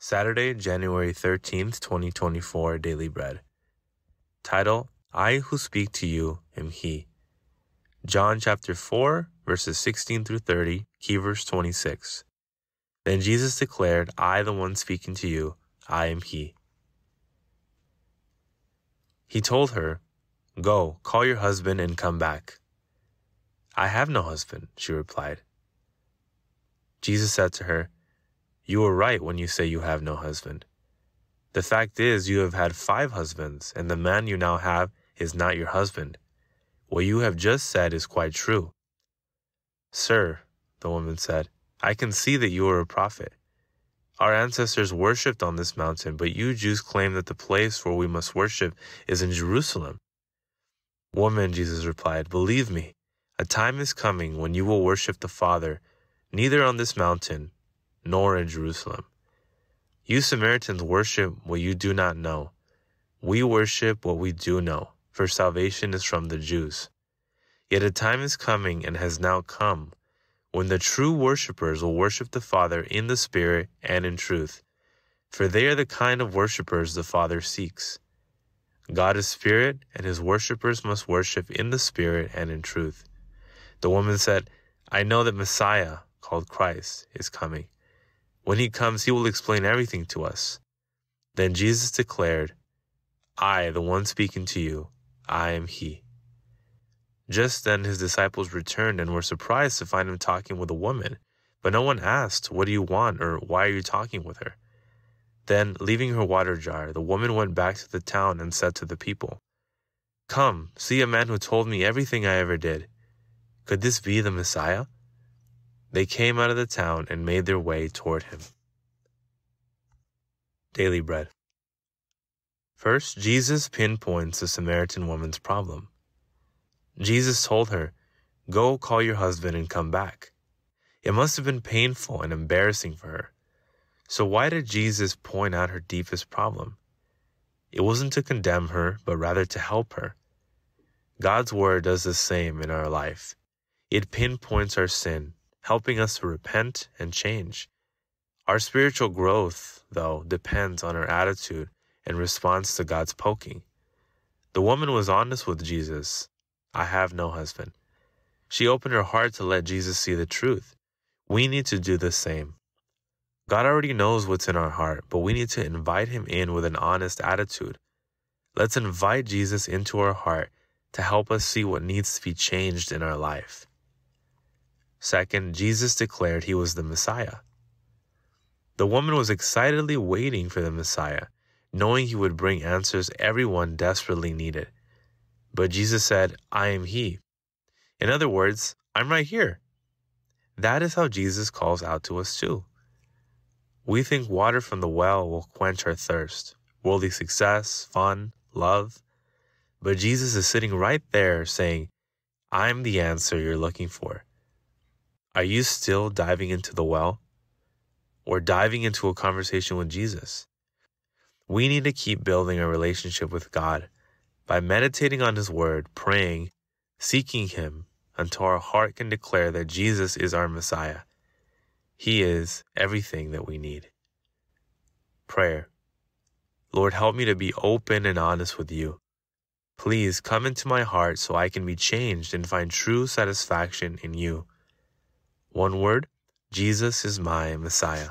Saturday, January 13th, 2024, Daily Bread. Title I who speak to you am He. John chapter 4, verses 16 through 30, key verse 26. Then Jesus declared, I, the one speaking to you, I am He. He told her, Go, call your husband and come back. I have no husband, she replied. Jesus said to her, You were right when you say you have no husband. The fact is, you have had five husbands, and the man you now have is not your husband. What you have just said is quite true. Sir, the woman said, I can see that you are a prophet. Our ancestors worshipped on this mountain, but you Jews claim that the place where we must worship is in Jerusalem. Woman, Jesus replied, believe me, a time is coming when you will worship the Father neither on this mountain nor in Jerusalem. You Samaritans worship what you do not know. We worship what we do know, for salvation is from the Jews. Yet a time is coming and has now come when the true worshippers will worship the Father in the Spirit and in truth, for they are the kind of worshippers the Father seeks. God is Spirit, and his worshippers must worship in the Spirit and in truth. The woman said, I know that Messiah, called Christ, is coming. When he comes, he will explain everything to us. Then Jesus declared, I, the one speaking to you, I am he. Just then his disciples returned and were surprised to find him talking with a woman, but no one asked, What do you want, or why are you talking with her? Then, leaving her water jar, the woman went back to the town and said to the people, Come, see a man who told me everything I ever did. Could this be the Messiah? They came out of the town and made their way toward him. Daily Bread. First, Jesus pinpoints the Samaritan woman's problem. Jesus told her, Go call your husband and come back. It must have been painful and embarrassing for her. So, why did Jesus point out her deepest problem? It wasn't to condemn her, but rather to help her. God's Word does the same in our life. It pinpoints our sin helping us to repent and change. Our spiritual growth, though, depends on our attitude and response to God's poking. The woman was honest with Jesus I have no husband. She opened her heart to let Jesus see the truth. We need to do the same. God already knows what's in our heart, but we need to invite Him in with an honest attitude. Let's invite Jesus into our heart to help us see what needs to be changed in our life. Second, Jesus declared he was the Messiah. The woman was excitedly waiting for the Messiah, knowing he would bring answers everyone desperately needed. But Jesus said, I am he. In other words, I'm right here. That is how Jesus calls out to us too. We think water from the well will quench our thirst, worldly success, fun, love. But Jesus is sitting right there saying, I'm the answer you're looking for. Are you still diving into the well or diving into a conversation with Jesus? We need to keep building a relationship with God by meditating on His Word, praying, seeking Him until our heart can declare that Jesus is our Messiah. He is everything that we need. Prayer. Lord, help me to be open and honest with you. Please come into my heart so I can be changed and find true satisfaction in you. One word Jesus is my Messiah.